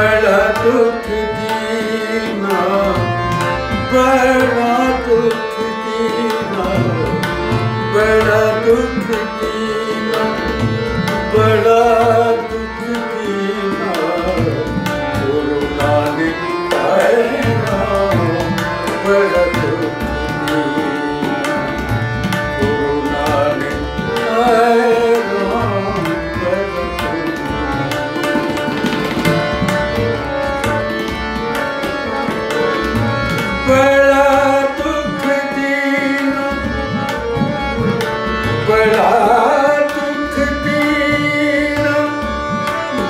बड़ा दुख दीना बड़ा दुख दीना बड़ा दुख दीना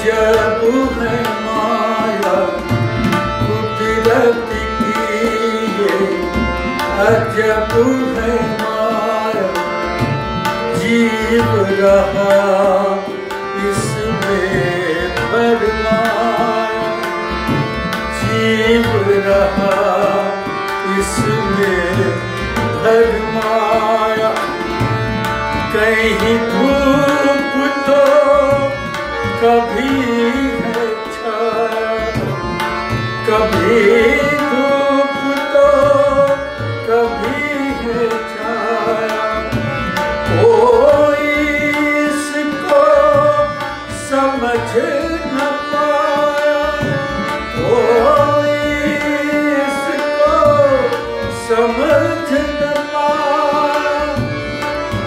अजब है माया माया। जीव रहा इसमें बदला जीव रहा इसमें भरमाया कहीं